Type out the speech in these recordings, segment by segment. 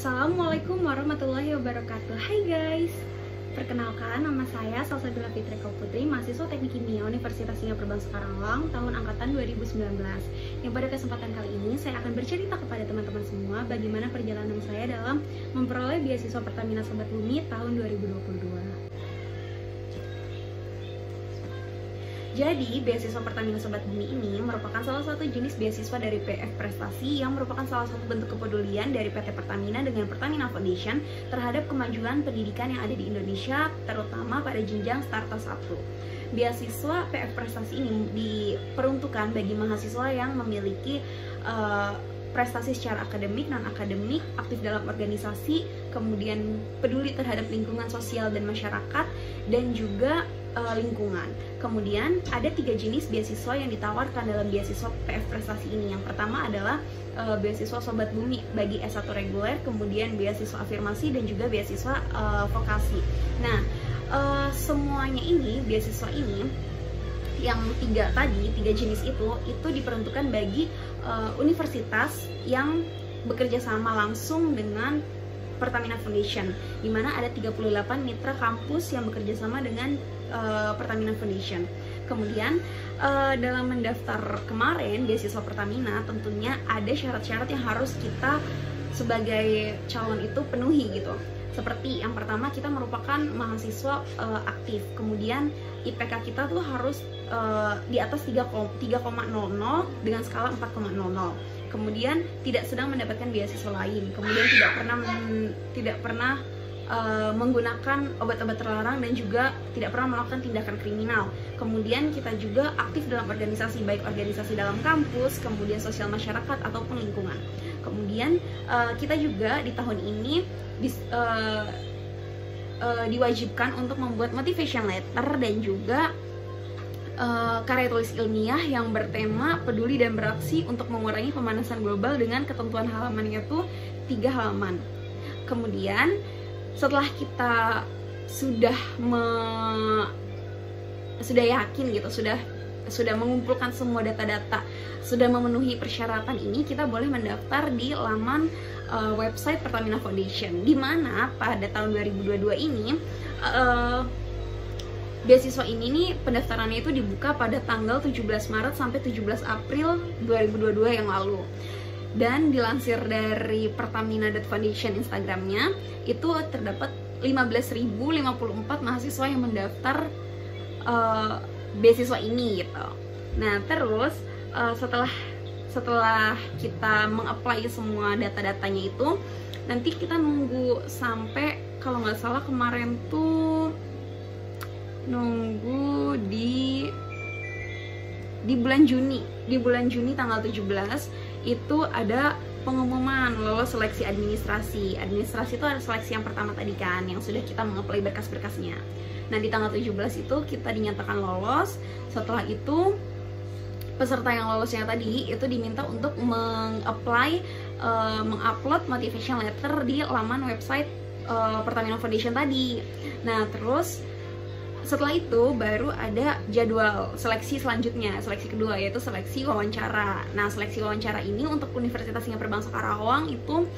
Assalamualaikum warahmatullahi wabarakatuh Hai guys Perkenalkan, nama saya Salsabila Fitri Putri, mahasiswa Teknik Kimia Universitas Singapura Bangsa Karawang tahun angkatan 2019. Yang pada kesempatan kali ini saya akan bercerita kepada teman-teman semua bagaimana perjalanan saya dalam memperoleh beasiswa Pertamina Sobat Bumi tahun 2022. Jadi, beasiswa Pertamina Sobat Bumi ini merupakan salah satu jenis beasiswa dari PF Prestasi yang merupakan salah satu bentuk kepedulian dari PT Pertamina dengan Pertamina Foundation terhadap kemajuan pendidikan yang ada di Indonesia, terutama pada jenjang starter 1. Beasiswa PF Prestasi ini diperuntukkan bagi mahasiswa yang memiliki uh, prestasi secara akademik, non akademik, aktif dalam organisasi, kemudian peduli terhadap lingkungan sosial dan masyarakat, dan juga uh, lingkungan. Kemudian ada tiga jenis beasiswa yang ditawarkan dalam beasiswa PF Prestasi ini. Yang pertama adalah uh, beasiswa Sobat Bumi bagi S1 reguler, kemudian beasiswa afirmasi dan juga beasiswa uh, vokasi. Nah, uh, semuanya ini beasiswa ini yang tiga tadi, tiga jenis itu, itu diperuntukkan bagi uh, universitas yang bekerja sama langsung dengan Pertamina Foundation, di mana ada 38 mitra kampus yang bekerja sama dengan uh, Pertamina Foundation. Kemudian uh, dalam mendaftar kemarin beasiswa Pertamina tentunya ada syarat-syarat yang harus kita sebagai calon itu penuhi gitu. Seperti yang pertama kita merupakan mahasiswa uh, aktif, kemudian IPK kita tuh harus uh, di atas 3,00 dengan skala 4,00 kemudian tidak sedang mendapatkan beasiswa lain, kemudian tidak pernah tidak pernah uh, menggunakan obat-obat terlarang dan juga tidak pernah melakukan tindakan kriminal. Kemudian kita juga aktif dalam organisasi baik organisasi dalam kampus, kemudian sosial masyarakat ataupun lingkungan. Kemudian uh, kita juga di tahun ini uh, uh, diwajibkan untuk membuat motivation letter dan juga uh, karya tulis ilmiah yang bertema peduli dan beraksi untuk mengurangi pemanasan global dengan ketentuan halamannya itu tiga halaman. Kemudian setelah kita sudah me, sudah yakin gitu, sudah sudah mengumpulkan semua data-data, sudah memenuhi persyaratan ini, kita boleh mendaftar di laman uh, website Pertamina Foundation. Di mana pada tahun 2022 ini uh, beasiswa ini nih pendaftarannya itu dibuka pada tanggal 17 Maret sampai 17 April 2022 yang lalu dan dilansir dari Pertamina Foundation Instagramnya itu terdapat 15.054 mahasiswa yang mendaftar uh, beasiswa ini gitu. Nah terus uh, setelah setelah kita mengapply semua data-datanya itu nanti kita nunggu sampai kalau nggak salah kemarin tuh nunggu di di bulan Juni di bulan Juni tanggal 17 itu ada pengumuman lolos seleksi administrasi. Administrasi itu ada seleksi yang pertama tadi kan yang sudah kita mengapply berkas-berkasnya. Nah di tanggal 17 itu kita dinyatakan lolos. Setelah itu peserta yang lolosnya tadi itu diminta untuk mengapply uh, mengupload motivation letter di laman website uh, Pertamina Foundation tadi. Nah terus setelah itu baru ada jadwal seleksi selanjutnya seleksi kedua yaitu seleksi wawancara. Nah seleksi wawancara ini untuk Universitas Singapura Bangsa Karawang itu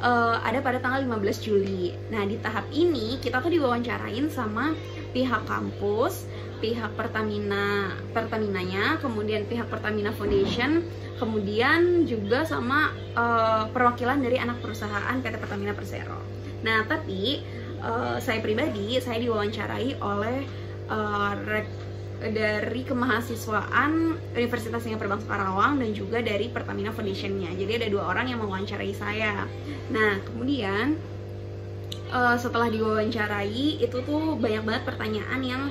uh, ada pada tanggal 15 Juli. Nah di tahap ini kita tuh diwawancarain sama pihak kampus pihak Pertamina Pertaminanya kemudian pihak Pertamina Foundation kemudian juga sama uh, perwakilan dari anak perusahaan PT Pertamina Persero. Nah tapi uh, saya pribadi saya diwawancarai oleh uh, dari kemahasiswaan Universitas Singapura Bangsa Karawang dan juga dari Pertamina Foundationnya. Jadi ada dua orang yang mewawancarai saya. Nah kemudian uh, setelah diwawancarai itu tuh banyak banget pertanyaan yang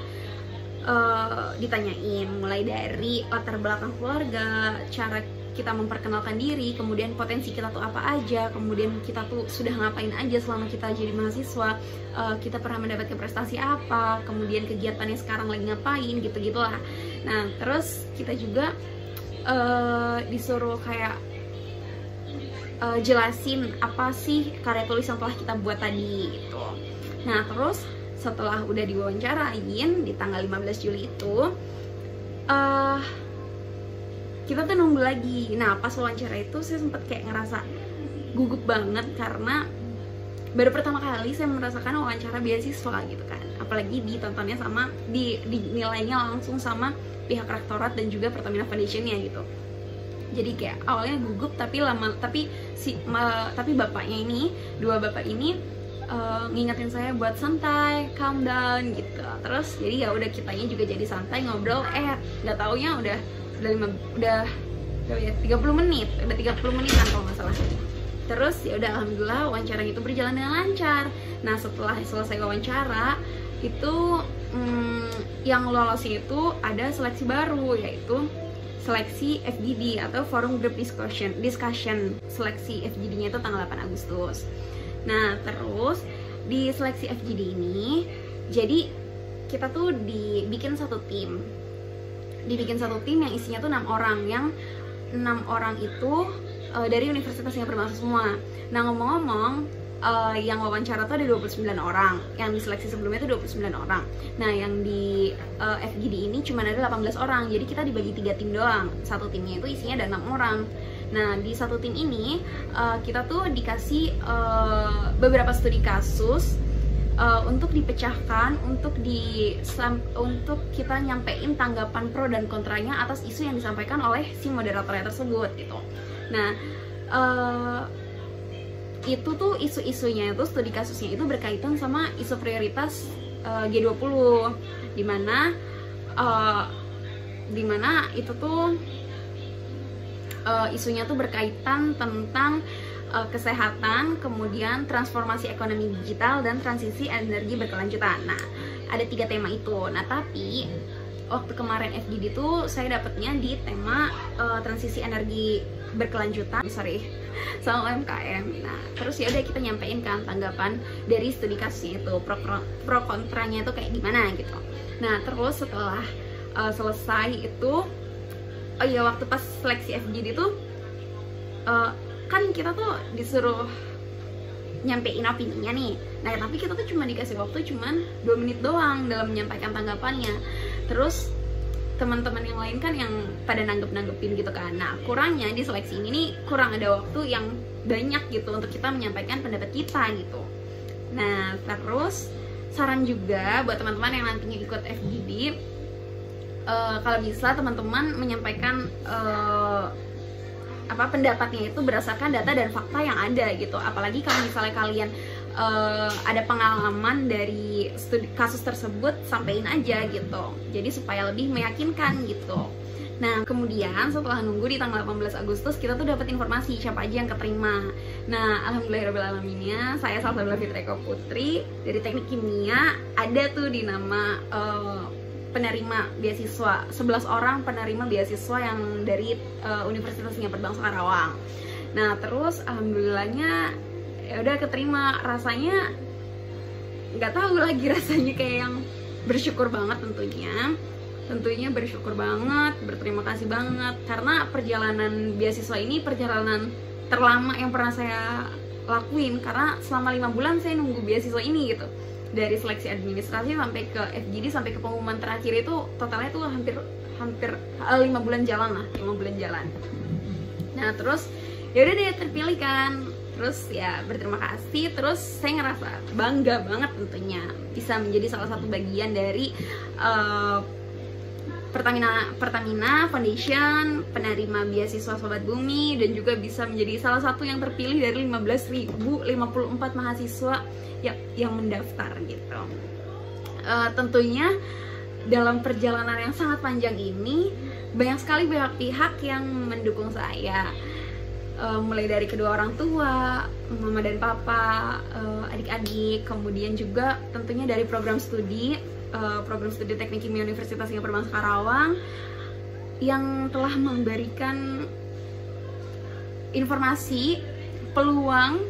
uh, ditanyain, mulai dari latar belakang keluarga, cara kita memperkenalkan diri, kemudian potensi kita tuh apa aja, kemudian kita tuh sudah ngapain aja selama kita jadi mahasiswa, uh, kita pernah mendapatkan prestasi apa, kemudian kegiatannya sekarang lagi ngapain, gitu gitulah. Nah terus kita juga uh, disuruh kayak uh, jelasin apa sih karya tulis yang telah kita buat tadi gitu. Nah terus setelah udah diwawancarain di tanggal 15 Juli itu uh, kita tuh nunggu lagi. Nah pas wawancara itu saya sempet kayak ngerasa gugup banget karena baru pertama kali saya merasakan wawancara beasiswa gitu kan. Apalagi ditontonnya sama di dinilainya langsung sama pihak rektorat dan juga Pertamina Foundationnya gitu. Jadi kayak awalnya gugup tapi lama tapi si ma, tapi bapaknya ini dua bapak ini uh, ngingetin saya buat santai calm down gitu. Terus jadi ya udah kitanya juga jadi santai ngobrol eh nggak taunya udah udah lima udah ya 30 menit udah 30 menit kan kalau nggak salah terus ya udah alhamdulillah wawancara itu berjalan dengan lancar nah setelah selesai wawancara itu hmm, yang lolos itu ada seleksi baru yaitu seleksi FGD atau Forum Group Discussion discussion seleksi FGD-nya itu tanggal 8 Agustus. Nah, terus di seleksi FGD ini jadi kita tuh dibikin satu tim. Dibikin satu tim yang isinya tuh enam orang yang enam orang itu uh, dari universitas yang bermaksud semua. Nah, ngomong-ngomong uh, yang wawancara tuh ada 29 orang yang diseleksi sebelumnya itu 29 orang. Nah yang di uh, eh, FGD ini cuma ada 18 orang jadi kita dibagi tiga tim doang. Satu timnya itu isinya ada enam orang. Nah di satu tim ini uh, kita tuh dikasih uh, beberapa studi kasus uh, untuk dipecahkan untuk di untuk kita nyampein tanggapan pro dan kontranya atas isu yang disampaikan oleh si moderatornya tersebut gitu. Nah uh, itu tuh isu-isunya itu studi kasusnya itu berkaitan sama isu prioritas uh, G20 di mana uh, di mana itu tuh uh, isunya tuh berkaitan tentang uh, kesehatan, kemudian transformasi ekonomi digital dan transisi energi berkelanjutan. Nah, ada tiga tema itu. Nah, tapi waktu kemarin FGD itu saya dapatnya di tema uh, transisi energi berkelanjutan. Sorry, sama UMKM nah terus ya udah kita nyampein kan tanggapan dari studi kasusnya itu pro, pro, pro kontranya itu kayak gimana gitu nah terus setelah uh, selesai itu oh iya waktu pas seleksi FGD itu uh, kan kita tuh disuruh nyampein opininya nih. Nah tapi kita tuh cuma dikasih waktu cuman dua menit doang dalam menyampaikan tanggapannya. Terus teman-teman yang lain kan yang pada nanggep-nanggepin gitu kan. Nah kurangnya di seleksi ini nih kurang ada waktu yang banyak gitu untuk kita menyampaikan pendapat kita gitu. Nah terus saran juga buat teman-teman yang nantinya ikut FGD uh, eh, kalau bisa teman-teman menyampaikan uh, apa pendapatnya itu berdasarkan data dan fakta yang ada gitu. Apalagi kalau misalnya kalian uh, ada pengalaman dari studi kasus tersebut sampaikan aja gitu. Jadi supaya lebih meyakinkan gitu. Nah, kemudian setelah nunggu di tanggal 18 Agustus, kita tuh dapat informasi siapa aja yang keterima. Nah, alhamdulillahirobbilalaminnya, saya Salsabila Fitreko Putri dari Teknik Kimia ada tuh di nama uh, penerima beasiswa. 11 orang penerima beasiswa yang dari uh, Universitas Singapura Bangsa Karawang. Nah, terus alhamdulillahnya ya udah keterima. Rasanya nggak tahu lagi rasanya kayak yang bersyukur banget tentunya. Tentunya bersyukur banget berterima kasih banget. Karena perjalanan beasiswa ini perjalanan terlama yang pernah saya lakuin. Karena selama lima bulan saya nunggu beasiswa ini gitu dari seleksi administrasi sampai ke FGD sampai ke pengumuman terakhir itu totalnya tuh hampir hampir eh, lima bulan jalan lah lima bulan jalan. Nah terus ya udah deh terpilih kan. Terus ya berterima kasih. Terus saya ngerasa bangga banget tentunya bisa menjadi salah satu bagian dari uh, Pertamina Pertamina Foundation penerima beasiswa Sobat Bumi dan juga bisa menjadi salah satu yang terpilih dari 15.054 mahasiswa yang yang mendaftar gitu. Uh, tentunya dalam perjalanan yang sangat panjang ini banyak sekali pihak-pihak yang mendukung saya uh, mulai dari kedua orang tua, mama dan papa, uh, adik-adik, kemudian juga tentunya dari program studi, uh, program studi teknik kimia Universitas Singapura Bangsa Karawang yang telah memberikan informasi, peluang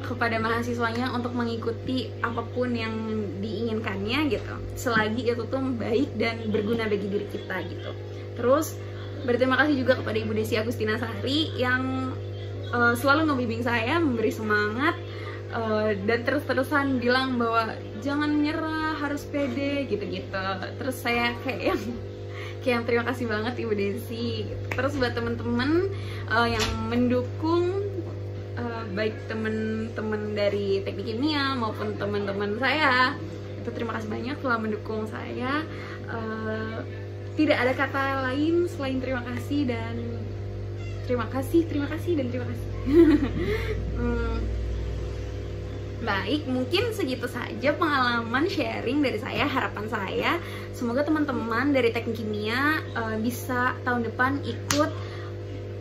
kepada mahasiswanya untuk mengikuti apa pun yang diinginkannya gitu. Selagi itu tuh baik dan berguna bagi diri kita gitu. Terus berterima kasih juga kepada Ibu Desi Agustina Sari yang uh, selalu ngebimbing saya, memberi semangat uh, dan terus-terusan bilang bahwa jangan menyerah, harus pede gitu-gitu. Terus saya kayak yang kayak yang terima kasih banget Ibu Desi. Terus buat teman-teman uh, yang mendukung uh, baik teman-teman dari teknik kimia maupun teman-teman saya itu terima kasih banyak telah mendukung saya uh, tidak ada kata lain selain terima kasih dan terima kasih terima kasih dan terima kasih hmm, baik mungkin segitu saja pengalaman sharing dari saya harapan saya. Semoga teman-teman dari teknik kimia uh, bisa tahun depan ikut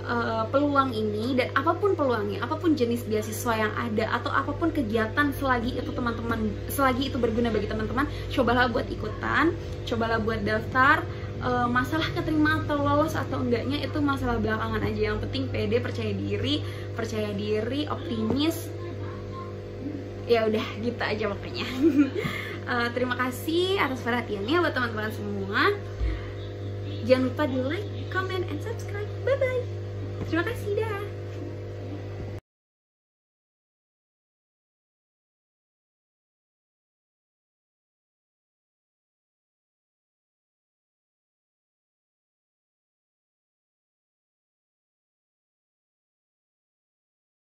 uh, peluang ini. Dan apa pun peluangnya, apa pun jenis beasiswa yang ada atau apa pun kegiatan selagi itu teman-teman selagi itu berguna bagi teman-teman, cobalah buat ikutan, cobalah buat daftar. Uh, masalah keterima atau lolos atau enggaknya itu masalah belakangan aja. Yang penting pede percaya diri percaya diri optimis ya udah gitu aja makanya uh, terima kasih atas perhatiannya buat teman-teman semua. Jangan lupa di like comment and subscribe. Bye bye Terima kasih dah.